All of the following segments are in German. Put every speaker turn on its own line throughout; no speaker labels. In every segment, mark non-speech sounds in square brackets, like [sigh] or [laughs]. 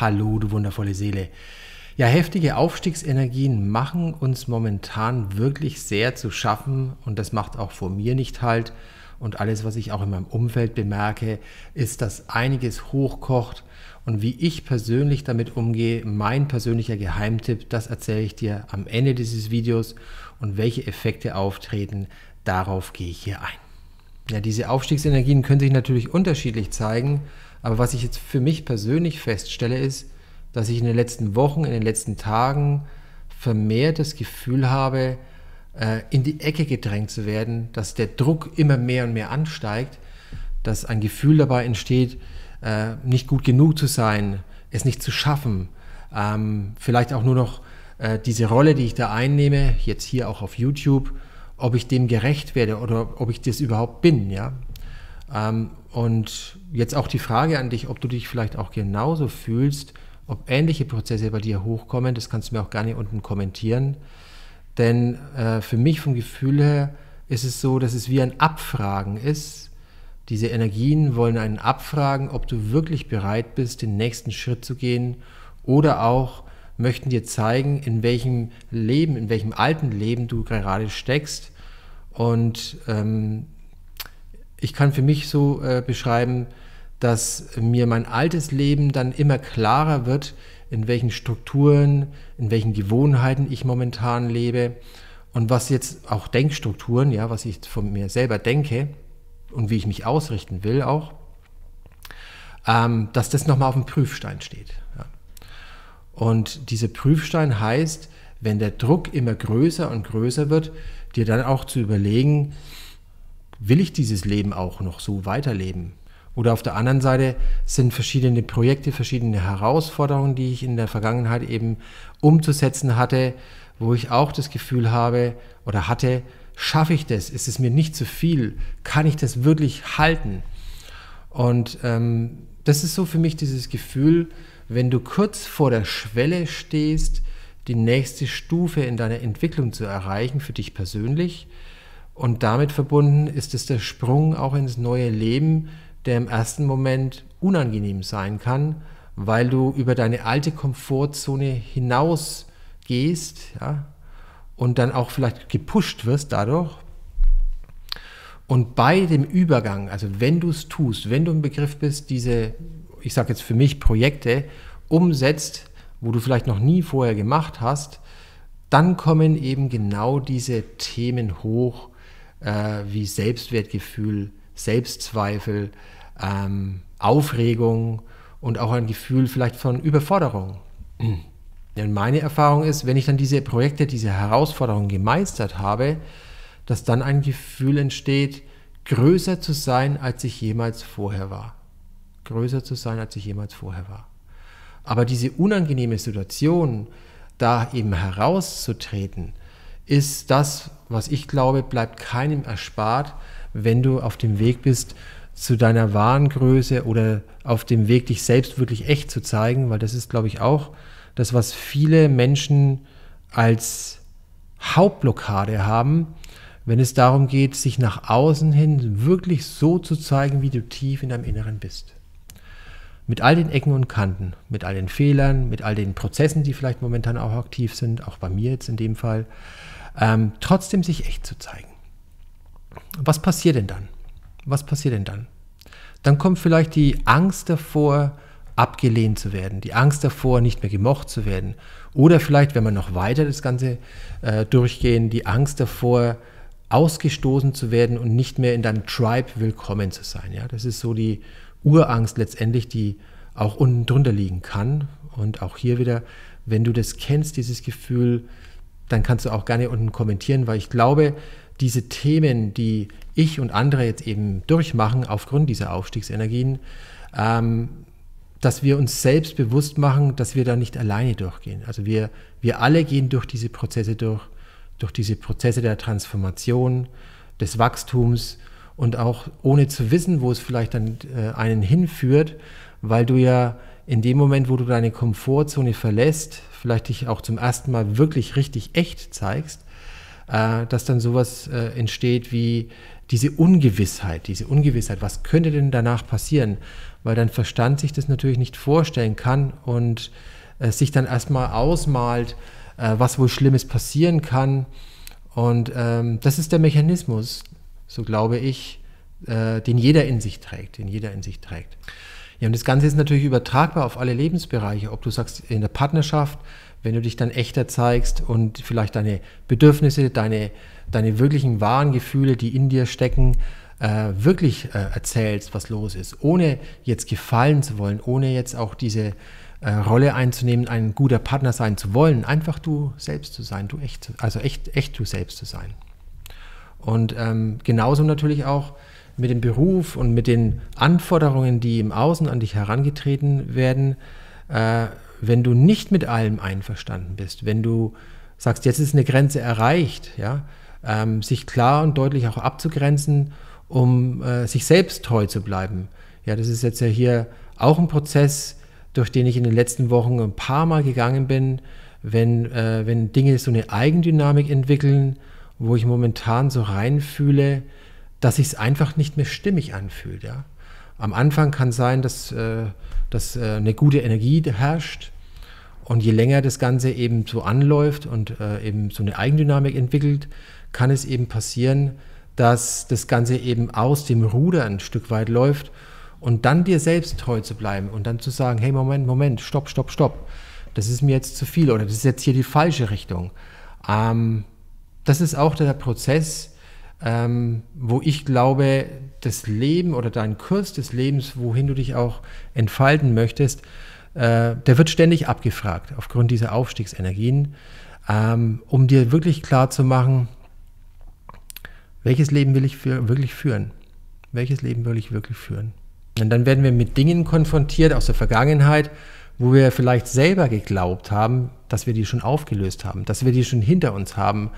Hallo, du wundervolle Seele. Ja, heftige Aufstiegsenergien machen uns momentan wirklich sehr zu schaffen und das macht auch vor mir nicht halt. Und alles, was ich auch in meinem Umfeld bemerke, ist, dass einiges hochkocht und wie ich persönlich damit umgehe, mein persönlicher Geheimtipp, das erzähle ich dir am Ende dieses Videos und welche Effekte auftreten, darauf gehe ich hier ein. Ja, diese Aufstiegsenergien können sich natürlich unterschiedlich zeigen, aber was ich jetzt für mich persönlich feststelle, ist, dass ich in den letzten Wochen, in den letzten Tagen vermehrt das Gefühl habe, äh, in die Ecke gedrängt zu werden, dass der Druck immer mehr und mehr ansteigt, dass ein Gefühl dabei entsteht, äh, nicht gut genug zu sein, es nicht zu schaffen, ähm, vielleicht auch nur noch äh, diese Rolle, die ich da einnehme, jetzt hier auch auf YouTube, ob ich dem gerecht werde oder ob ich das überhaupt bin, ja. Und jetzt auch die Frage an dich, ob du dich vielleicht auch genauso fühlst, ob ähnliche Prozesse bei dir hochkommen, das kannst du mir auch gerne unten kommentieren. Denn äh, für mich vom Gefühl her ist es so, dass es wie ein Abfragen ist. Diese Energien wollen einen abfragen, ob du wirklich bereit bist, den nächsten Schritt zu gehen oder auch möchten dir zeigen, in welchem Leben, in welchem alten Leben du gerade steckst. Und ähm, ich kann für mich so äh, beschreiben, dass mir mein altes Leben dann immer klarer wird, in welchen Strukturen, in welchen Gewohnheiten ich momentan lebe und was jetzt auch Denkstrukturen, ja, was ich von mir selber denke und wie ich mich ausrichten will auch, ähm, dass das nochmal auf dem Prüfstein steht. Ja. Und dieser Prüfstein heißt, wenn der Druck immer größer und größer wird, dir dann auch zu überlegen, will ich dieses Leben auch noch so weiterleben? Oder auf der anderen Seite sind verschiedene Projekte, verschiedene Herausforderungen, die ich in der Vergangenheit eben umzusetzen hatte, wo ich auch das Gefühl habe oder hatte, schaffe ich das? Ist es mir nicht zu viel? Kann ich das wirklich halten? Und ähm, das ist so für mich dieses Gefühl, wenn du kurz vor der Schwelle stehst, die nächste Stufe in deiner Entwicklung zu erreichen, für dich persönlich. Und damit verbunden ist es der Sprung auch ins neue Leben, der im ersten Moment unangenehm sein kann, weil du über deine alte Komfortzone hinaus gehst ja, und dann auch vielleicht gepusht wirst dadurch. Und bei dem Übergang, also wenn du es tust, wenn du im Begriff bist, diese, ich sage jetzt für mich, Projekte umsetzt, wo du vielleicht noch nie vorher gemacht hast, dann kommen eben genau diese Themen hoch, äh, wie Selbstwertgefühl, Selbstzweifel, ähm, Aufregung und auch ein Gefühl vielleicht von Überforderung. [clears throat] Denn meine Erfahrung ist, wenn ich dann diese Projekte, diese Herausforderungen gemeistert habe, dass dann ein Gefühl entsteht, größer zu sein, als ich jemals vorher war. Größer zu sein, als ich jemals vorher war. Aber diese unangenehme Situation, da eben herauszutreten, ist das, was ich glaube, bleibt keinem erspart, wenn du auf dem Weg bist zu deiner wahren Größe oder auf dem Weg, dich selbst wirklich echt zu zeigen, weil das ist, glaube ich, auch das, was viele Menschen als Hauptblockade haben, wenn es darum geht, sich nach außen hin wirklich so zu zeigen, wie du tief in deinem Inneren bist. Mit all den Ecken und Kanten, mit all den Fehlern, mit all den Prozessen, die vielleicht momentan auch aktiv sind, auch bei mir jetzt in dem Fall, ähm, trotzdem sich echt zu zeigen. Was passiert denn dann? Was passiert denn dann? Dann kommt vielleicht die Angst davor, abgelehnt zu werden, die Angst davor, nicht mehr gemocht zu werden. Oder vielleicht, wenn man noch weiter das Ganze äh, durchgehen, die Angst davor, ausgestoßen zu werden und nicht mehr in deinem Tribe willkommen zu sein. Ja, das ist so die Urangst letztendlich, die auch unten drunter liegen kann. Und auch hier wieder, wenn du das kennst, dieses Gefühl, dann kannst du auch gerne unten kommentieren, weil ich glaube, diese Themen, die ich und andere jetzt eben durchmachen aufgrund dieser Aufstiegsenergien, ähm, dass wir uns selbst bewusst machen, dass wir da nicht alleine durchgehen. Also wir, wir alle gehen durch diese Prozesse durch, durch diese Prozesse der Transformation, des Wachstums und auch ohne zu wissen, wo es vielleicht dann äh, einen hinführt, weil du ja in dem Moment, wo du deine Komfortzone verlässt, vielleicht dich auch zum ersten Mal wirklich richtig echt zeigst, äh, dass dann sowas äh, entsteht wie diese Ungewissheit, diese Ungewissheit, was könnte denn danach passieren, weil dein Verstand sich das natürlich nicht vorstellen kann und äh, sich dann erstmal ausmalt, was wohl Schlimmes passieren kann. Und ähm, das ist der Mechanismus, so glaube ich, den jeder in sich trägt, den jeder in sich trägt. Ja, und das Ganze ist natürlich übertragbar auf alle Lebensbereiche, ob du sagst in der Partnerschaft, wenn du dich dann echter zeigst und vielleicht deine Bedürfnisse, deine, deine wirklichen wahren Gefühle, die in dir stecken, äh, wirklich äh, erzählst, was los ist, ohne jetzt gefallen zu wollen, ohne jetzt auch diese äh, Rolle einzunehmen, ein guter Partner sein zu wollen, einfach du selbst zu sein, du echt, also echt, echt du selbst zu sein. Und ähm, genauso natürlich auch mit dem Beruf und mit den Anforderungen, die im Außen an dich herangetreten werden, äh, wenn du nicht mit allem einverstanden bist, wenn du sagst, jetzt ist eine Grenze erreicht, ja, ähm, sich klar und deutlich auch abzugrenzen, um äh, sich selbst treu zu bleiben. Ja, das ist jetzt ja hier auch ein Prozess, durch den ich in den letzten Wochen ein paar Mal gegangen bin, wenn, äh, wenn Dinge so eine Eigendynamik entwickeln, wo ich momentan so reinfühle, dass sich es einfach nicht mehr stimmig anfühlt. Ja? Am Anfang kann sein, dass, äh, dass äh, eine gute Energie herrscht und je länger das Ganze eben so anläuft und äh, eben so eine Eigendynamik entwickelt, kann es eben passieren, dass das Ganze eben aus dem Ruder ein Stück weit läuft und dann dir selbst treu zu bleiben und dann zu sagen, hey Moment, Moment, stopp, stopp, stopp, das ist mir jetzt zu viel oder das ist jetzt hier die falsche Richtung. Ähm, das ist auch der Prozess, ähm, wo ich glaube, das Leben oder dein Kurs des Lebens, wohin du dich auch entfalten möchtest, äh, der wird ständig abgefragt aufgrund dieser Aufstiegsenergien, ähm, um dir wirklich klar zu machen, welches Leben will ich für, wirklich führen? Welches Leben will ich wirklich führen? Und dann werden wir mit Dingen konfrontiert aus der Vergangenheit, wo wir vielleicht selber geglaubt haben, dass wir die schon aufgelöst haben, dass wir die schon hinter uns haben,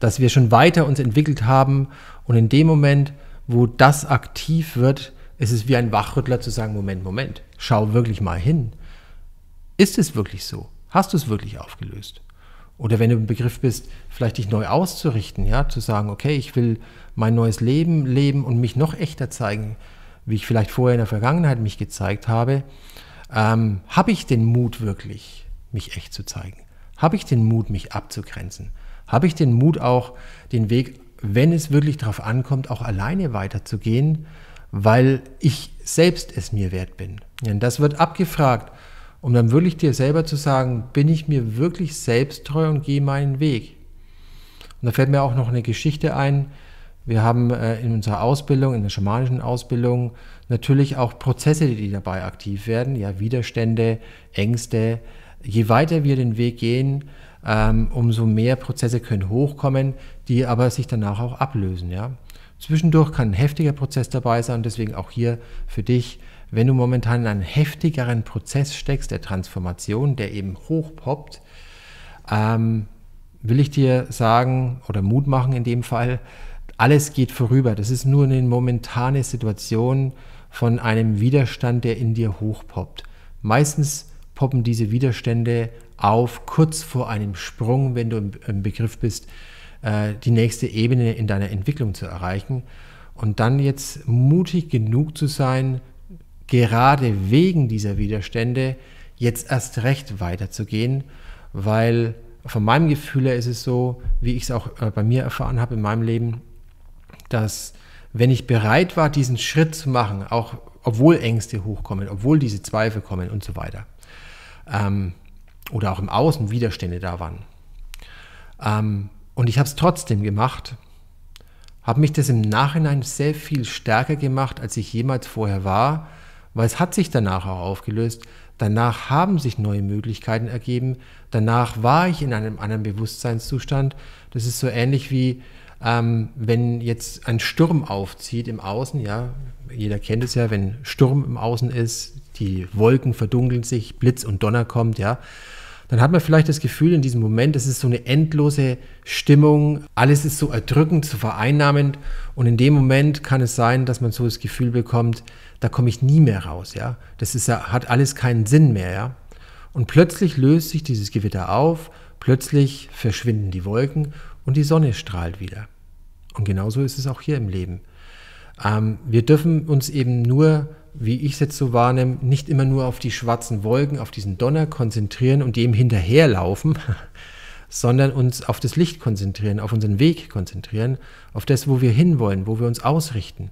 dass wir schon weiter uns entwickelt haben. Und in dem Moment, wo das aktiv wird, ist es wie ein Wachrüttler zu sagen, Moment, Moment, schau wirklich mal hin. Ist es wirklich so? Hast du es wirklich aufgelöst? Oder wenn du im Begriff bist, vielleicht dich neu auszurichten, ja, zu sagen, okay, ich will mein neues Leben leben und mich noch echter zeigen, wie ich vielleicht vorher in der Vergangenheit mich gezeigt habe, ähm, habe ich den Mut wirklich, mich echt zu zeigen? Habe ich den Mut, mich abzugrenzen? Habe ich den Mut auch, den Weg, wenn es wirklich darauf ankommt, auch alleine weiterzugehen, weil ich selbst es mir wert bin? Denn das wird abgefragt um dann wirklich dir selber zu sagen, bin ich mir wirklich selbst treu und gehe meinen Weg. Und da fällt mir auch noch eine Geschichte ein. Wir haben äh, in unserer Ausbildung, in der schamanischen Ausbildung, natürlich auch Prozesse, die dabei aktiv werden, ja, Widerstände, Ängste. Je weiter wir den Weg gehen, ähm, umso mehr Prozesse können hochkommen, die aber sich danach auch ablösen, ja. Zwischendurch kann ein heftiger Prozess dabei sein, deswegen auch hier für dich wenn du momentan in einem heftigeren Prozess steckst, der Transformation, der eben hochpoppt, ähm, will ich dir sagen oder Mut machen in dem Fall, alles geht vorüber. Das ist nur eine momentane Situation von einem Widerstand, der in dir hochpoppt. Meistens poppen diese Widerstände auf kurz vor einem Sprung, wenn du im, Begriff bist, äh, die nächste Ebene in deiner Entwicklung zu erreichen. Und dann jetzt mutig genug zu sein, gerade wegen dieser Widerstände jetzt erst recht weiterzugehen, weil von meinem Gefühl her ist es so, wie ich es auch äh, bei mir erfahren habe in meinem Leben, dass wenn ich bereit war, diesen Schritt zu machen, auch obwohl Ängste hochkommen, obwohl diese Zweifel kommen und so weiter, ähm, oder auch im Außen Widerstände da waren, ähm, und ich habe es trotzdem gemacht, habe mich das im Nachhinein sehr viel stärker gemacht, als ich jemals vorher war, weil es hat sich danach auch aufgelöst. Danach haben sich neue Möglichkeiten ergeben. Danach war ich in einem anderen Bewusstseinszustand. Das ist so ähnlich wie ähm, wenn jetzt ein Sturm aufzieht im Außen. Ja, jeder kennt es ja, wenn Sturm im Außen ist, die Wolken verdunkeln sich, Blitz und Donner kommt. Ja, dann hat man vielleicht das Gefühl in diesem Moment, es ist so eine endlose Stimmung, alles ist so erdrückend, so vereinnahmend und in dem Moment kann es sein, dass man so das Gefühl bekommt, da komme ich nie mehr raus, ja. Das ist ja, hat alles keinen Sinn mehr, ja. Und plötzlich löst sich dieses Gewitter auf, plötzlich verschwinden die Wolken und die Sonne strahlt wieder. Und genauso ist es auch hier im Leben. Ähm, wir dürfen uns eben nur, wie ich es jetzt so wahrnehme, nicht immer nur auf die schwarzen Wolken, auf diesen Donner konzentrieren und dem hinterherlaufen, [laughs] sondern uns auf das Licht konzentrieren, auf unseren Weg konzentrieren, auf das, wo wir hinwollen, wo wir uns ausrichten.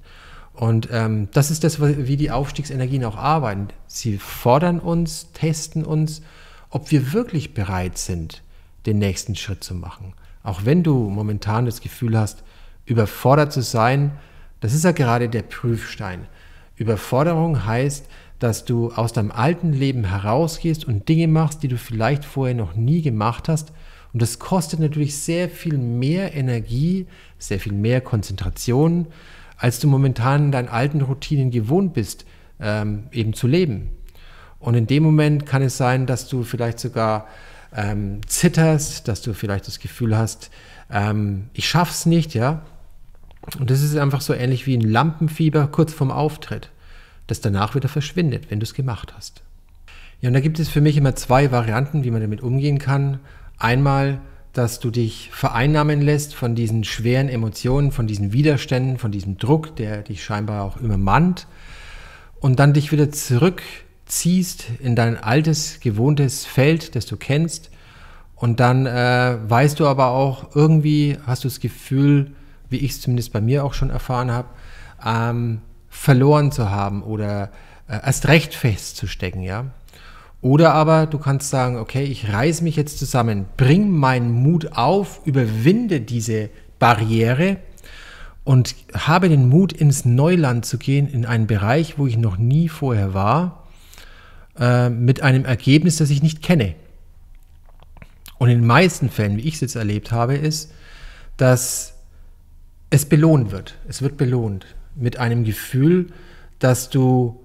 Und ähm, das ist das, wie die Aufstiegsenergien auch arbeiten. Sie fordern uns, testen uns, ob wir wirklich bereit sind, den nächsten Schritt zu machen. Auch wenn du momentan das Gefühl hast, überfordert zu sein, das ist ja gerade der Prüfstein. Überforderung heißt, dass du aus deinem alten Leben herausgehst und Dinge machst, die du vielleicht vorher noch nie gemacht hast. Und das kostet natürlich sehr viel mehr Energie, sehr viel mehr Konzentration, als du momentan in deinen alten Routinen gewohnt bist, ähm, eben zu leben. Und in dem Moment kann es sein, dass du vielleicht sogar ähm, zitterst, dass du vielleicht das Gefühl hast, ähm, ich schaff's nicht, ja. Und das ist einfach so ähnlich wie ein Lampenfieber kurz vorm Auftritt, das danach wieder verschwindet, wenn du es gemacht hast. Ja, und da gibt es für mich immer zwei Varianten, wie man damit umgehen kann. Einmal, dass du dich vereinnahmen lässt von diesen schweren Emotionen, von diesen Widerständen, von diesem Druck, der dich scheinbar auch immer mannt, und dann dich wieder zurück ziehst in dein altes, gewohntes Feld, das du kennst. Und dann äh, weißt du aber auch, irgendwie hast du das Gefühl, wie ich es zumindest bei mir auch schon erfahren habe, ähm, verloren zu haben oder äh, erst recht festzustecken, ja. Oder aber du kannst sagen, okay, ich reiß mich jetzt zusammen, bring meinen Mut auf, überwinde diese Barriere und habe den Mut, ins Neuland zu gehen, in einen Bereich, wo ich noch nie vorher war äh, mit einem Ergebnis, das ich nicht kenne. Und in den meisten Fällen, wie ich es jetzt erlebt habe, ist, dass es belohnt wird. Es wird belohnt mit einem Gefühl, dass du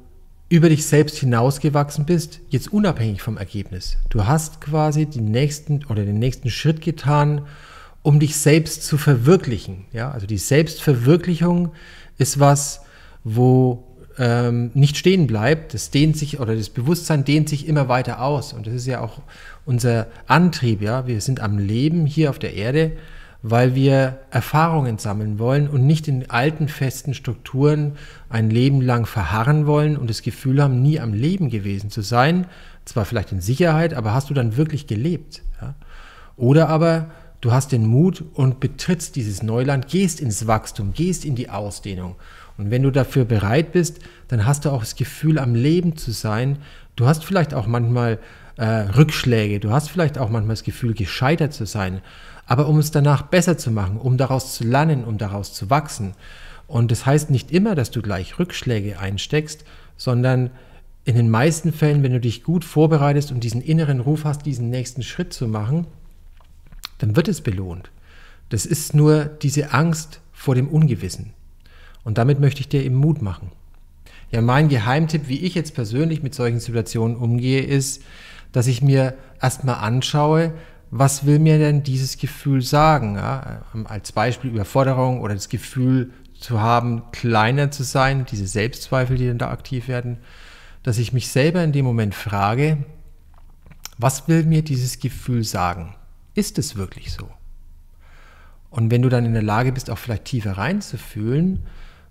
über dich selbst hinausgewachsen bist, jetzt unabhängig vom Ergebnis. Du hast quasi den nächsten oder den nächsten Schritt getan, um dich selbst zu verwirklichen. Ja, also die Selbstverwirklichung ist was, wo ähm, nicht stehen bleibt. Das dehnt sich oder das Bewusstsein dehnt sich immer weiter aus. Und das ist ja auch unser Antrieb. Ja, wir sind am Leben hier auf der Erde, weil wir Erfahrungen sammeln wollen und nicht in alten festen Strukturen ein Leben lang verharren wollen und das Gefühl haben, nie am Leben gewesen zu sein. Zwar vielleicht in Sicherheit, aber hast du dann wirklich gelebt? Ja? Oder aber du hast den Mut und betrittst dieses Neuland, gehst ins Wachstum, gehst in die Ausdehnung und wenn du dafür bereit bist, dann hast du auch das Gefühl, am Leben zu sein. Du hast vielleicht auch manchmal äh, Rückschläge, du hast vielleicht auch manchmal das Gefühl, gescheitert zu sein. Aber um es danach besser zu machen, um daraus zu lernen, um daraus zu wachsen. Und das heißt nicht immer, dass du gleich Rückschläge einsteckst, sondern in den meisten Fällen, wenn du dich gut vorbereitest und diesen inneren Ruf hast, diesen nächsten Schritt zu machen, dann wird es belohnt. Das ist nur diese Angst vor dem Ungewissen. Und damit möchte ich dir eben Mut machen. Ja, mein Geheimtipp, wie ich jetzt persönlich mit solchen Situationen umgehe, ist, dass ich mir erstmal anschaue, was will mir denn dieses Gefühl sagen? Ja, als Beispiel Überforderung oder das Gefühl zu haben, kleiner zu sein, diese Selbstzweifel, die dann da aktiv werden, dass ich mich selber in dem Moment frage, was will mir dieses Gefühl sagen? Ist es wirklich so? Und wenn du dann in der Lage bist, auch vielleicht tiefer reinzufühlen,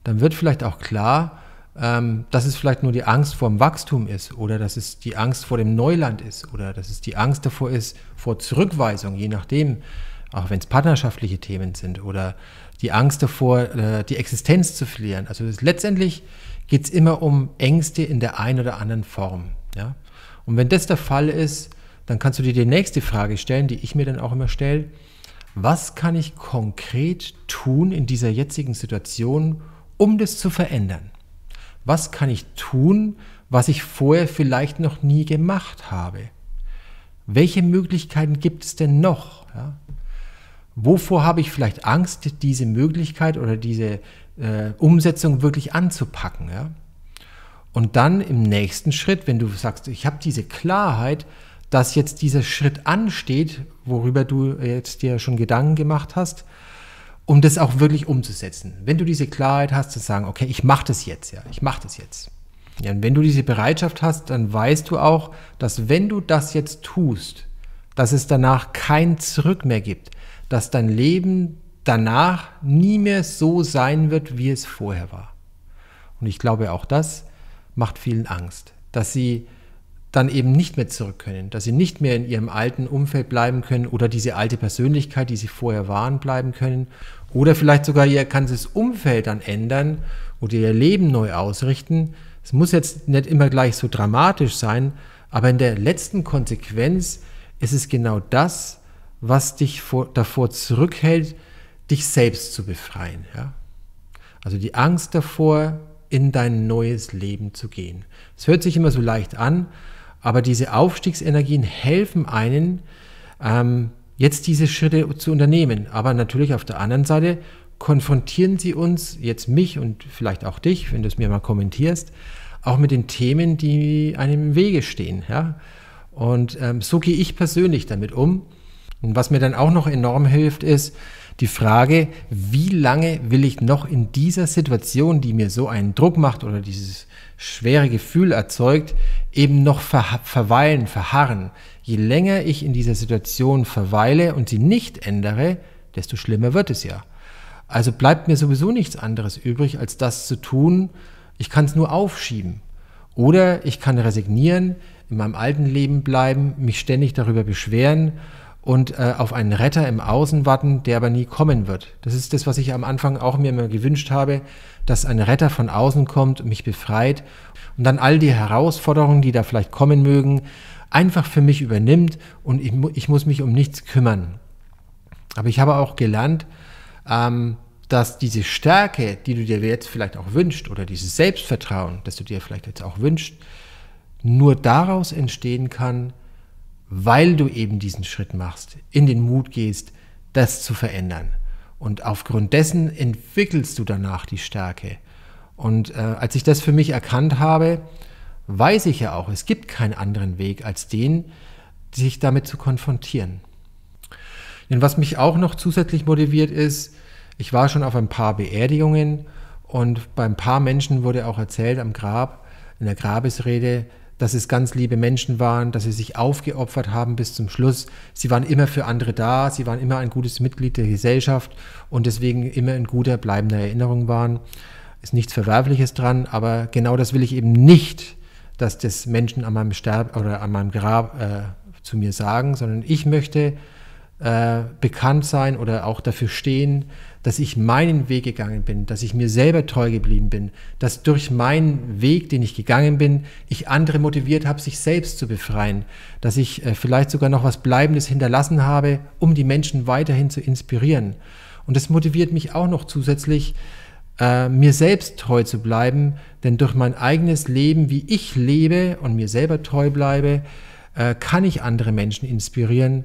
dann wird vielleicht auch klar, ähm, dass es vielleicht nur die Angst vor dem Wachstum ist oder dass es die Angst vor dem Neuland ist oder dass es die Angst davor ist, vor Zurückweisung, je nachdem, auch wenn es partnerschaftliche Themen sind oder die Angst davor, äh, die Existenz zu verlieren. Also letztendlich geht es immer um Ängste in der einen oder anderen Form. Ja? Und wenn das der Fall ist, dann kannst du dir die nächste Frage stellen, die ich mir dann auch immer stelle. Was kann ich konkret tun in dieser jetzigen Situation, um das zu verändern? Was kann ich tun, was ich vorher vielleicht noch nie gemacht habe? Welche Möglichkeiten gibt es denn noch? Ja? Wovor habe ich vielleicht Angst, diese Möglichkeit oder diese äh, Umsetzung wirklich anzupacken? Ja? Und dann im nächsten Schritt, wenn du sagst, ich habe diese Klarheit, dass jetzt dieser Schritt ansteht, worüber du jetzt dir schon Gedanken gemacht hast, um das auch wirklich umzusetzen. Wenn du diese Klarheit hast, zu sagen, okay, ich mache das jetzt, ja, ich mache das jetzt. Ja, und wenn du diese Bereitschaft hast, dann weißt du auch, dass wenn du das jetzt tust, dass es danach kein Zurück mehr gibt, dass dein Leben danach nie mehr so sein wird, wie es vorher war. Und ich glaube, auch das macht vielen Angst, dass sie dann eben nicht mehr zurück können, dass sie nicht mehr in ihrem alten Umfeld bleiben können oder diese alte Persönlichkeit, die sie vorher waren, bleiben können oder vielleicht sogar ihr ganzes Umfeld dann ändern oder ihr Leben neu ausrichten. Es muss jetzt nicht immer gleich so dramatisch sein, aber in der letzten Konsequenz ist es genau das, was dich vor, davor zurückhält, dich selbst zu befreien. Ja? Also die Angst davor, in dein neues Leben zu gehen. Es hört sich immer so leicht an, aber diese Aufstiegsenergien helfen einen, ähm, jetzt diese Schritte zu unternehmen. Aber natürlich auf der anderen Seite konfrontieren sie uns, jetzt mich und vielleicht auch dich, wenn du es mir mal kommentierst, auch mit den Themen, die einem im Wege stehen. Ja? Und ähm, so gehe ich persönlich damit um. Und was mir dann auch noch enorm hilft, ist die Frage, wie lange will ich noch in dieser Situation, die mir so einen Druck macht oder dieses schwere Gefühl erzeugt, eben noch ver verweilen, verharren. Je länger ich in dieser Situation verweile und sie nicht ändere, desto schlimmer wird es ja. Also bleibt mir sowieso nichts anderes übrig, als das zu tun. Ich kann es nur aufschieben. Oder ich kann resignieren, in meinem alten Leben bleiben, mich ständig darüber beschweren und äh, auf einen Retter im Außen warten, der aber nie kommen wird. Das ist das, was ich am Anfang auch mir immer gewünscht habe, dass ein Retter von außen kommt mich befreit und dann all die Herausforderungen, die da vielleicht kommen mögen, einfach für mich übernimmt und ich, ich muss mich um nichts kümmern. Aber ich habe auch gelernt, ähm, dass diese Stärke, die du dir jetzt vielleicht auch wünschst, oder dieses Selbstvertrauen, das du dir vielleicht jetzt auch wünschst, nur daraus entstehen kann, weil du eben diesen Schritt machst, in den Mut gehst, das zu verändern. Und aufgrund dessen entwickelst du danach die Stärke. Und äh, als ich das für mich erkannt habe, weiß ich ja auch, es gibt keinen anderen Weg als den, sich damit zu konfrontieren. Denn was mich auch noch zusätzlich motiviert ist, ich war schon auf ein paar Beerdigungen und beim paar Menschen wurde auch erzählt am Grab, in der Grabesrede, dass es ganz liebe Menschen waren, dass sie sich aufgeopfert haben bis zum Schluss. Sie waren immer für andere da, sie waren immer ein gutes Mitglied der Gesellschaft und deswegen immer in guter, bleibender Erinnerung waren. Ist nichts Verwerfliches dran, aber genau das will ich eben nicht, dass das Menschen an meinem Sterb oder an meinem Grab äh, zu mir sagen, sondern ich möchte äh, bekannt sein oder auch dafür stehen, dass ich meinen Weg gegangen bin, dass ich mir selber treu geblieben bin, dass durch meinen Weg, den ich gegangen bin, ich andere motiviert habe, sich selbst zu befreien, dass ich äh, vielleicht sogar noch was Bleibendes hinterlassen habe, um die Menschen weiterhin zu inspirieren. Und das motiviert mich auch noch zusätzlich, äh, mir selbst treu zu bleiben, denn durch mein eigenes Leben, wie ich lebe und mir selber treu bleibe, äh, kann ich andere Menschen inspirieren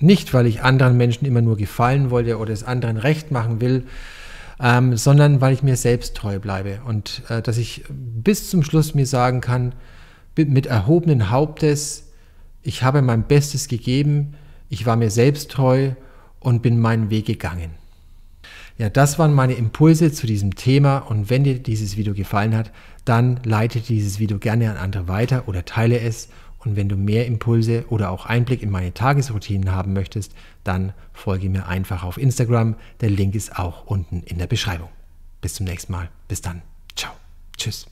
nicht, weil ich anderen Menschen immer nur gefallen wollte oder es anderen recht machen will, ähm, sondern weil ich mir selbst treu bleibe und äh, dass ich bis zum Schluss mir sagen kann, mit erhobenen Hauptes, ich habe mein Bestes gegeben, ich war mir selbst treu und bin meinen Weg gegangen. Ja, das waren meine Impulse zu diesem Thema und wenn dir dieses Video gefallen hat, dann leite dieses Video gerne an andere weiter oder teile es und wenn du mehr Impulse oder auch Einblick in meine Tagesroutinen haben möchtest, dann folge mir einfach auf Instagram. Der Link ist auch unten in der Beschreibung. Bis zum nächsten Mal. Bis dann. Ciao. Tschüss.